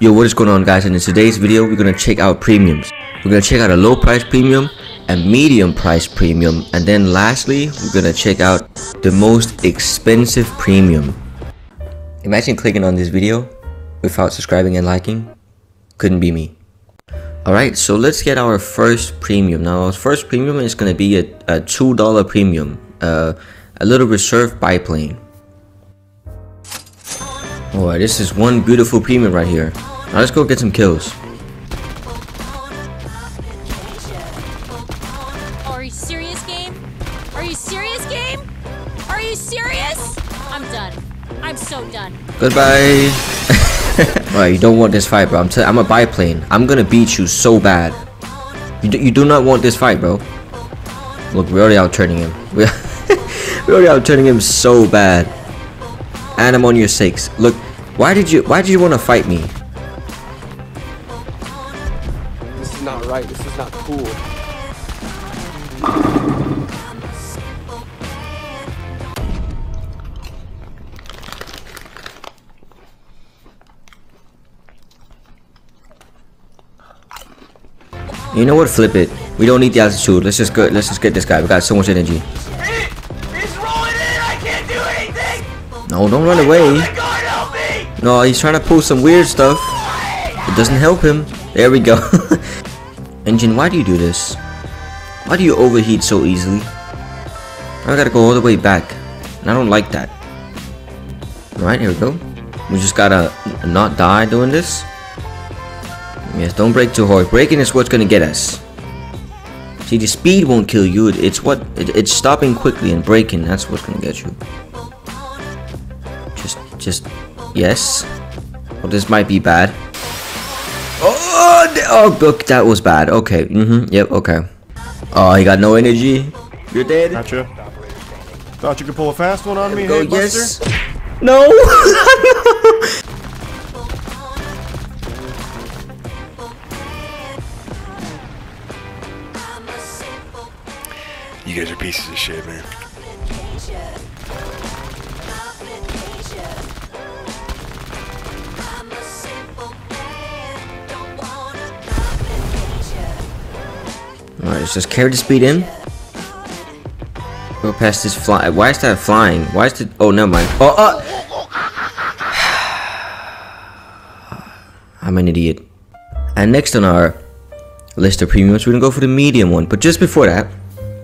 Yo, what is going on guys? And in today's video, we're gonna check out premiums. We're gonna check out a low price premium, a medium price premium, and then lastly, we're gonna check out the most expensive premium. Imagine clicking on this video without subscribing and liking. Couldn't be me. Alright, so let's get our first premium. Now, our first premium is gonna be a, a $2 premium, uh, a little reserve biplane. Alright, this is one beautiful premium right here. Now let's go get some kills. Are you serious, game? Are you serious, game? Are you serious? I'm done. I'm so done. Goodbye. Alright, you don't want this fight, bro. I'm, t I'm a biplane. I'm gonna beat you so bad. You, do, you do not want this fight, bro. Look, we're already outturning him. We're, we're already outturning him so bad. And I'm on your six. Look, why did you why did you want to fight me? Not cool. You know what? Flip it. We don't need the altitude. Let's just go. Let's just get this guy. We got so much energy. Rolling in! I can't do anything! No, don't run away. No, he's trying to pull some weird stuff. It doesn't help him. There we go. Engine, why do you do this? Why do you overheat so easily? I gotta go all the way back. And I don't like that. Alright, here we go. We just gotta not die doing this. Yes, don't break too hard. Breaking is what's gonna get us. See, the speed won't kill you. It's what it, it's stopping quickly and breaking. That's what's gonna get you. Just, just, yes. Well, this might be bad. Oh, oh, look, that was bad. Okay, mm-hmm, yep, okay. Oh, he got no energy. You're dead. Gotcha. Thought you could pull a fast one on me, Go, hey yes. No. You guys are pieces of shit, man. Alright, let's just carry the speed in. Go past this fly. Why is that flying? Why is it? Oh, never mind. Oh, uh. I'm an idiot. And next on our list of premiums, we're gonna go for the medium one. But just before that,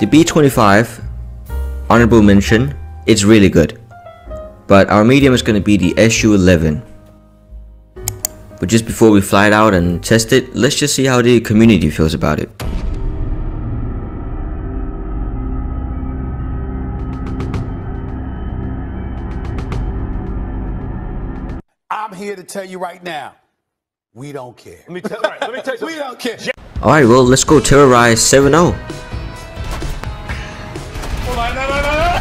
the B25, honorable mention, it's really good. But our medium is gonna be the SU11. But just before we fly it out and test it, let's just see how the community feels about it. Here to tell you right now, we don't care. Let me tell, right, let me tell you We don't care. Alright, well, let's go terrorize oh. 7 0. Hold on, no, no, no, no.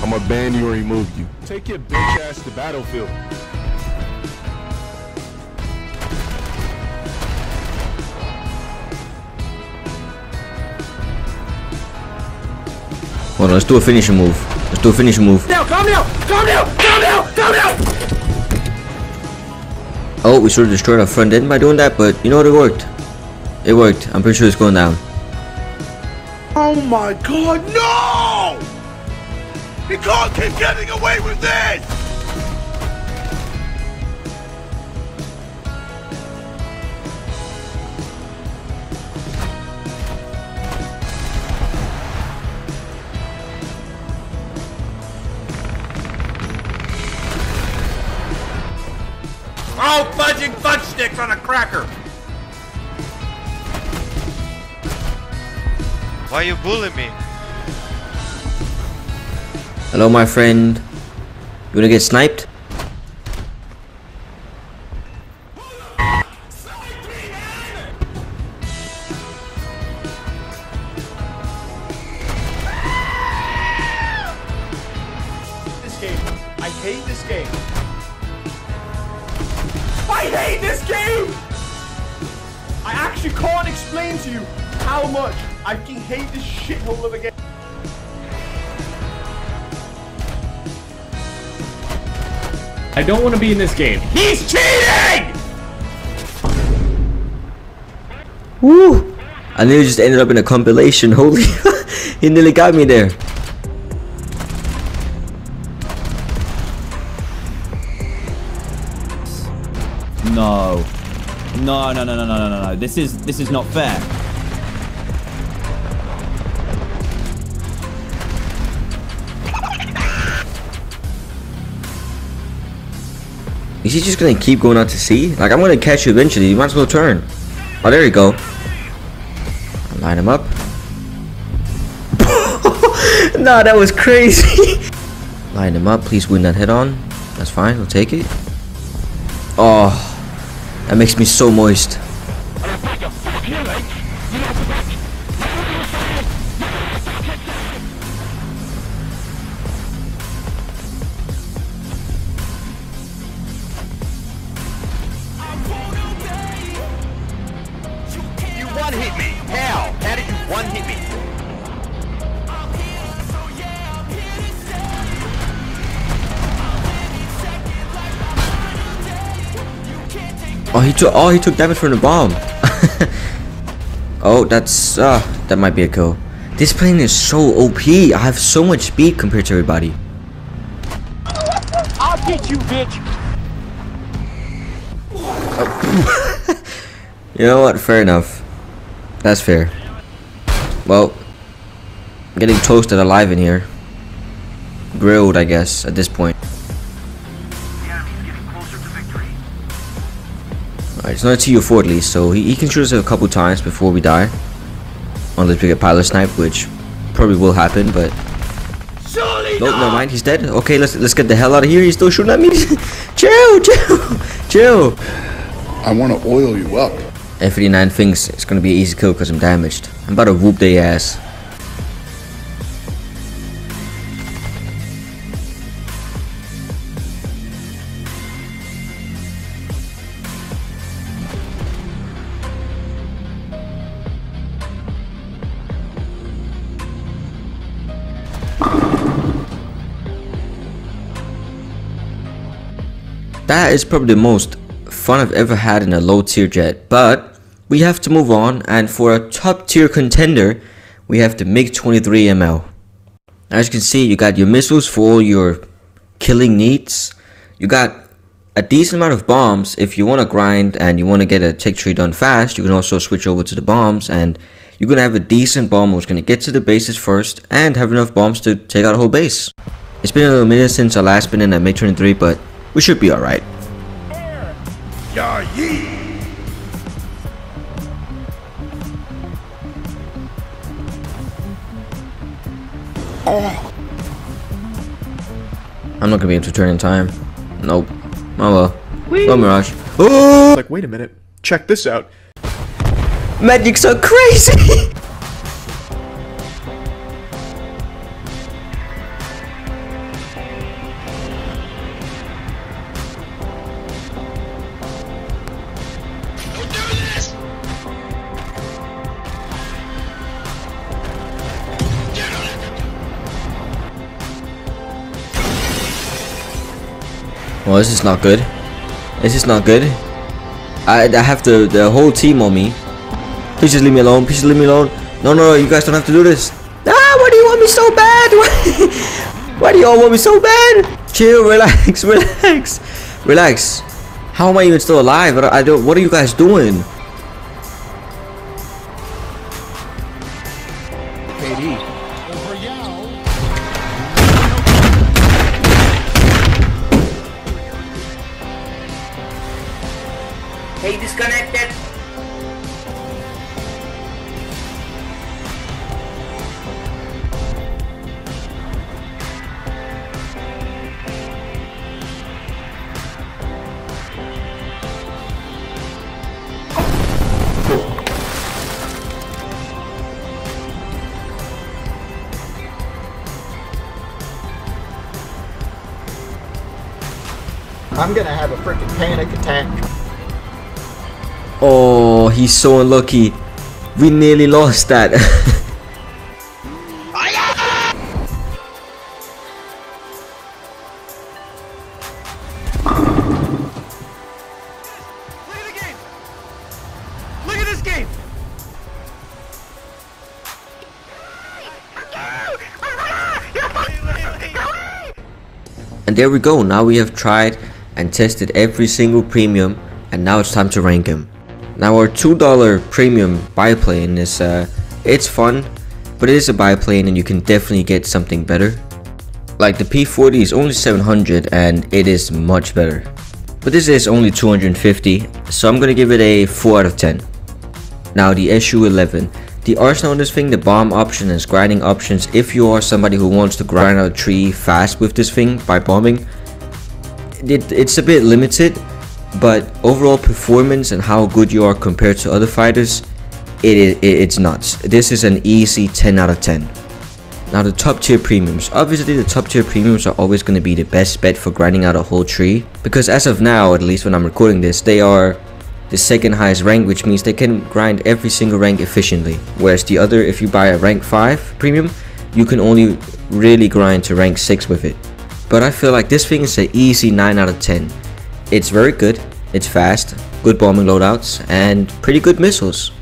I'm gonna ban you or remove you. Take your bitch ass to battlefield. Hold on, let's do a finishing move. Let's do a finishing move. Now, calm down! Calm down! Calm down! Calm down! Oh, we sort of destroyed our front end by doing that, but you know what? It worked. It worked. I'm pretty sure it's going down. Oh my god, no! He can't keep getting away with this! Oh, fudging fudge sticks on a cracker! Why you bullying me? Hello, my friend. You wanna get sniped? This game. I hate this game. I hate this game! I actually can't explain to you how much I can hate this shithole of a game. I don't want to be in this game. He's cheating! Woo! I nearly just ended up in a compilation. Holy, he nearly got me there. No, no, no, no, no, no, no. This is this is not fair. Is he just gonna keep going out to sea? Like I'm gonna catch you eventually. You might as well turn. Oh, there you go. Line him up. nah, that was crazy. Line him up. Please win that head on. That's fine. We'll take it. Oh, that makes me so moist. Oh, he took. Oh, he took damage from the bomb. oh, that's. Uh, that might be a kill. This plane is so OP. I have so much speed compared to everybody. I'll get you, bitch. You know what? Fair enough. That's fair. Well, I'm getting toasted alive in here. Grilled, I guess, at this point. Alright, it's not a TU4 at least, so he, he can shoot us a couple times before we die. Unless we get pilot snipe, which probably will happen, but... Nope, never mind, he's dead. Okay, let's let's get the hell out of here. He's still shooting at me. chill, chill, chill. I want to oil you up. F89 thinks it's gonna be an easy kill because I'm damaged. I'm about to whoop their ass. That is probably the most fun I've ever had in a low tier jet, but we have to move on and for a top tier contender, we have the MiG-23ML. As you can see, you got your missiles for all your killing needs. You got a decent amount of bombs if you want to grind and you want to get a tech tree done fast. You can also switch over to the bombs and you're going to have a decent bomb who's going to get to the bases first and have enough bombs to take out a whole base. It's been a little minute since I last been in a MiG-23, but we should be alright. Yeah. I'm not gonna be able to turn in time. Nope. Oh well. Well, Mirage. Oh! Like, wait a minute. Check this out. Magics so crazy! This is not good. This is not good. I, I have the, the whole team on me. Please just leave me alone. Please just leave me alone. No, no, no, you guys don't have to do this. Ah, why do you want me so bad? Why, why do you all want me so bad? Chill, relax, relax, relax. How am I even still alive? I don't what are you guys doing? Hey, disconnected. I'm gonna have a freaking panic attack. Oh, he's so unlucky. We nearly lost that. And there we go, now we have tried and tested every single premium and now it's time to rank them. Now our $2 premium biplane is, uh, it's fun, but it is a biplane and you can definitely get something better. Like the P40 is only 700 and it is much better. But this is only 250, so I'm gonna give it a 4 out of 10. Now the SU-11. The arsenal on this thing, the bomb option and grinding options, if you are somebody who wants to grind out a tree fast with this thing by bombing, it, it's a bit limited, but overall performance and how good you are compared to other fighters, it, it, it's nuts. This is an easy 10 out of 10. Now the top tier premiums. Obviously the top tier premiums are always going to be the best bet for grinding out a whole tree. Because as of now, at least when I'm recording this, they are the second highest rank which means they can grind every single rank efficiently. Whereas the other, if you buy a rank 5 premium, you can only really grind to rank 6 with it. But I feel like this thing is an easy 9 out of 10. It's very good, it's fast, good bombing loadouts, and pretty good missiles.